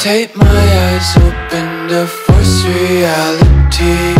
Take my eyes open to force reality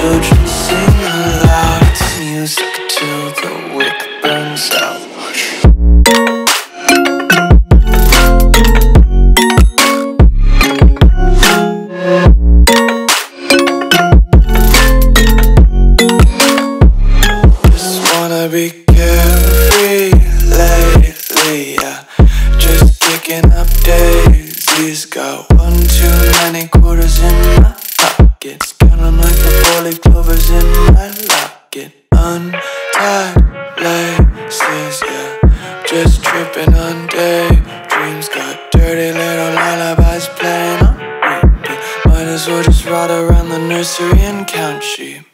the just ride around the nursery and count sheep.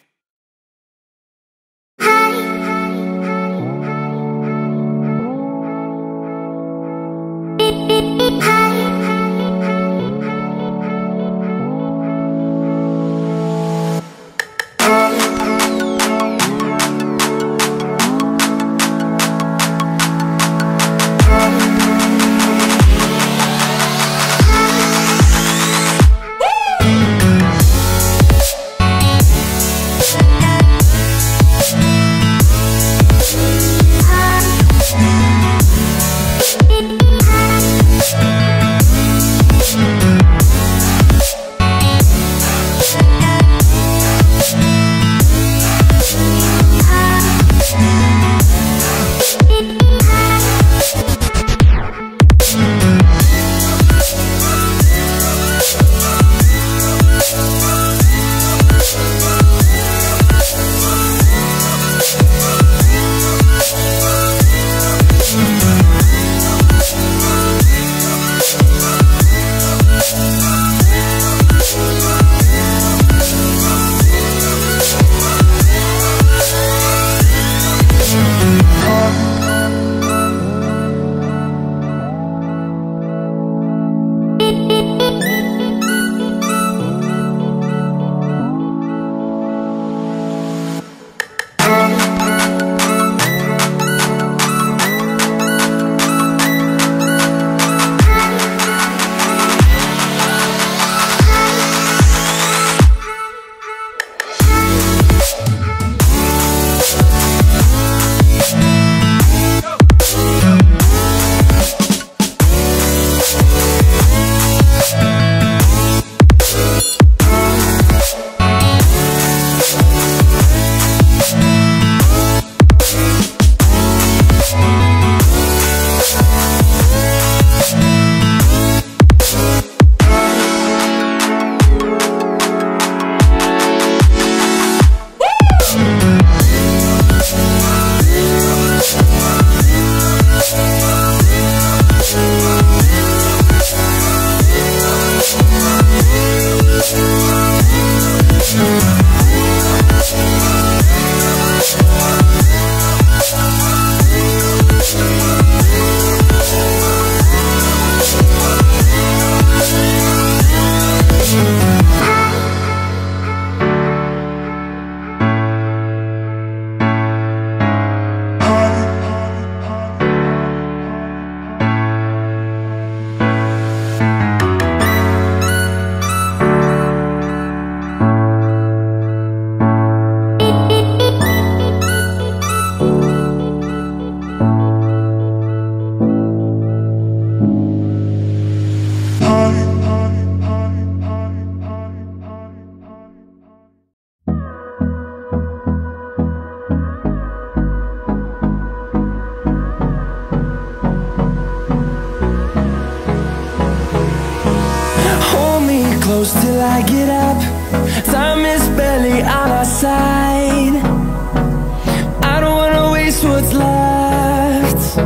is what's left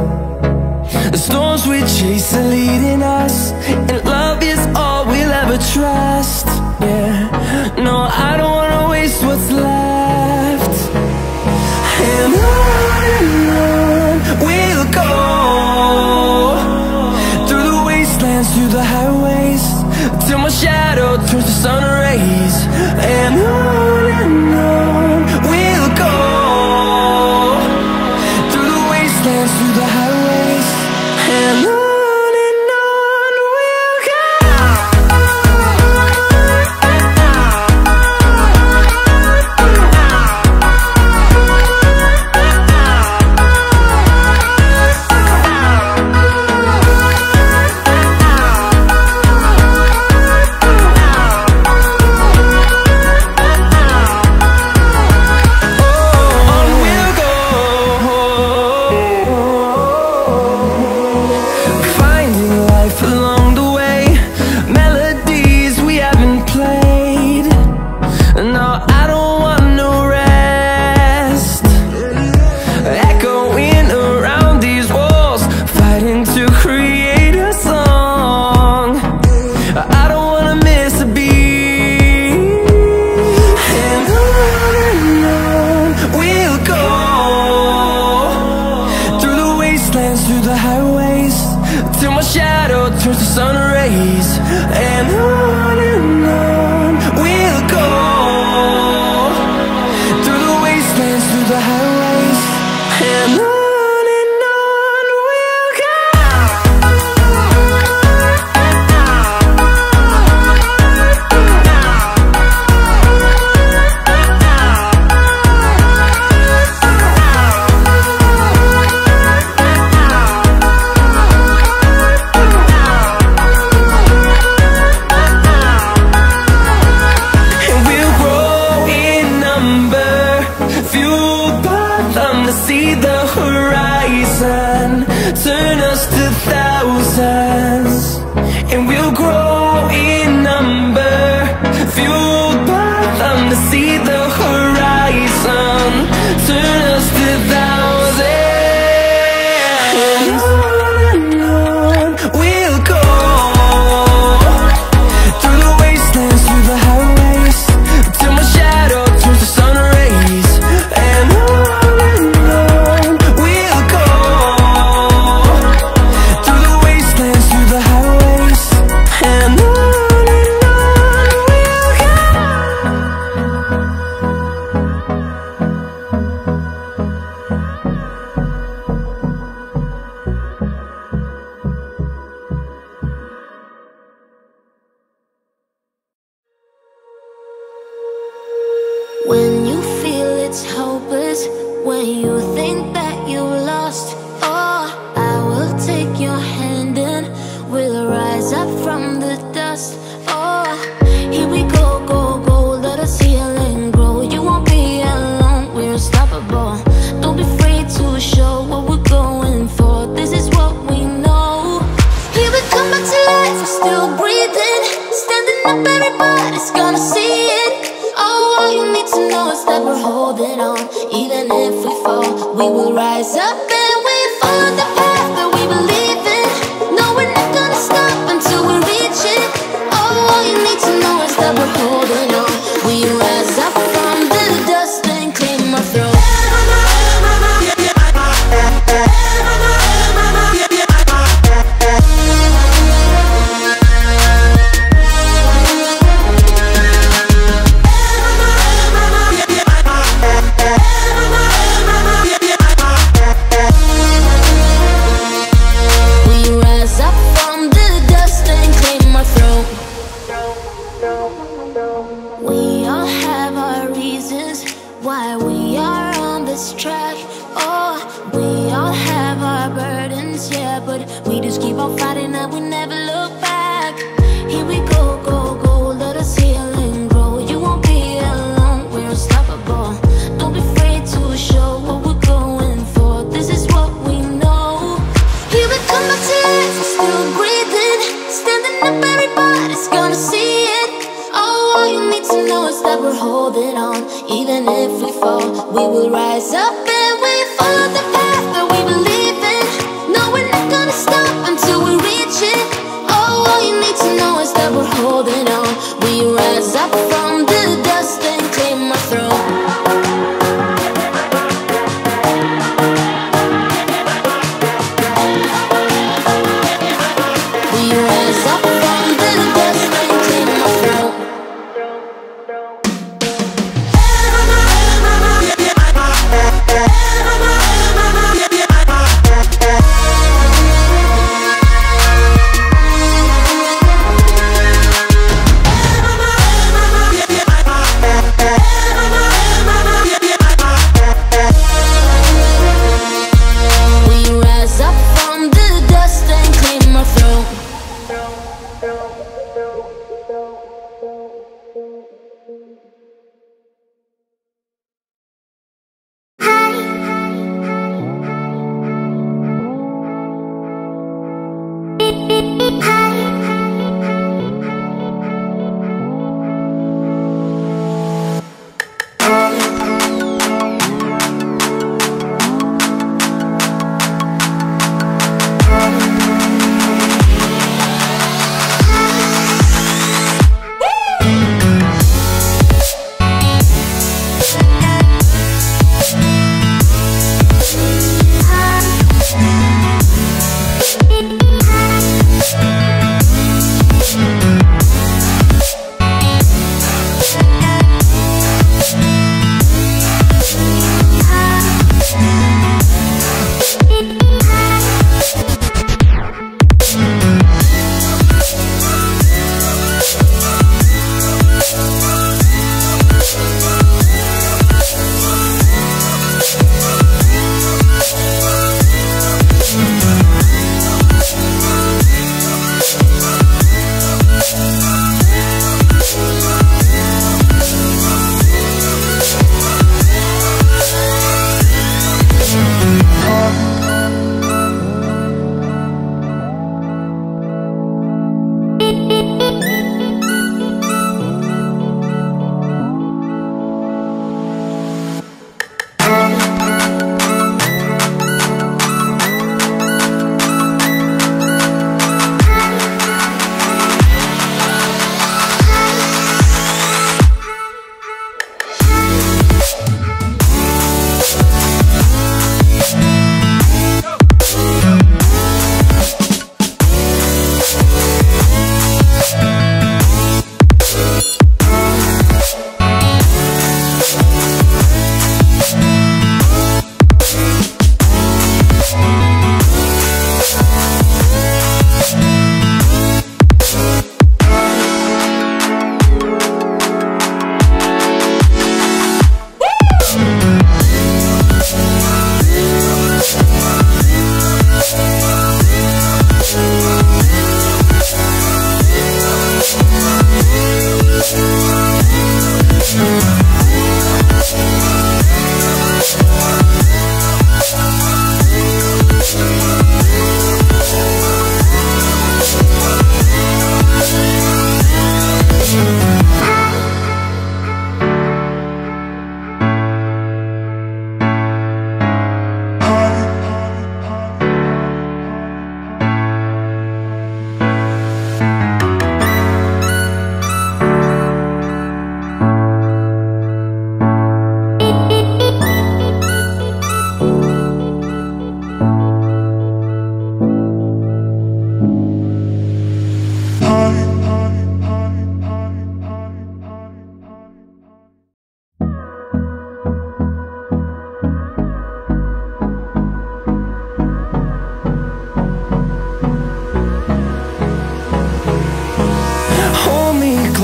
The storms we chase are leading us And love is all we'll ever try. the sun rays and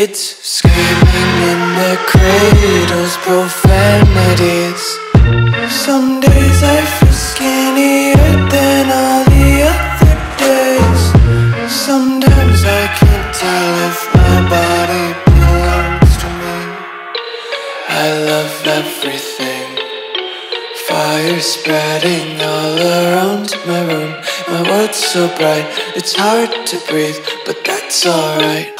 kids Screaming in their cradles, profanities. Some days I feel skinnier than all the other days. Sometimes I can't tell if my body belongs to me. I love everything. Fire spreading all around my room. My world's so bright, it's hard to breathe, but that's alright.